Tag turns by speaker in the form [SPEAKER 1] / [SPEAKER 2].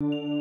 [SPEAKER 1] you.